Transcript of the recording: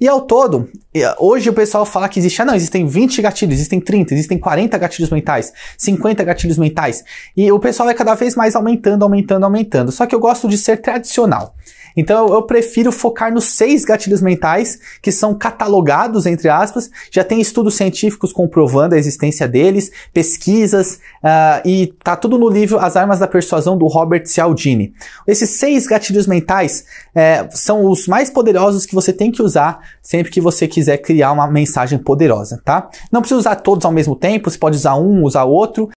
E ao todo, hoje o pessoal fala que existe, ah não, existem 20 gatilhos, existem 30, existem 40 gatilhos mentais, 50 gatilhos mentais. E o pessoal vai cada vez mais aumentando, aumentando, aumentando. Só que eu gosto de ser tradicional. Então eu prefiro focar nos seis gatilhos mentais que são catalogados, entre aspas, já tem estudos científicos comprovando a existência deles, pesquisas, uh, e tá tudo no livro As Armas da Persuasão do Robert Cialdini. Esses seis gatilhos mentais é, são os mais poderosos que você tem que usar sempre que você quiser criar uma mensagem poderosa, tá? Não precisa usar todos ao mesmo tempo, você pode usar um, usar outro,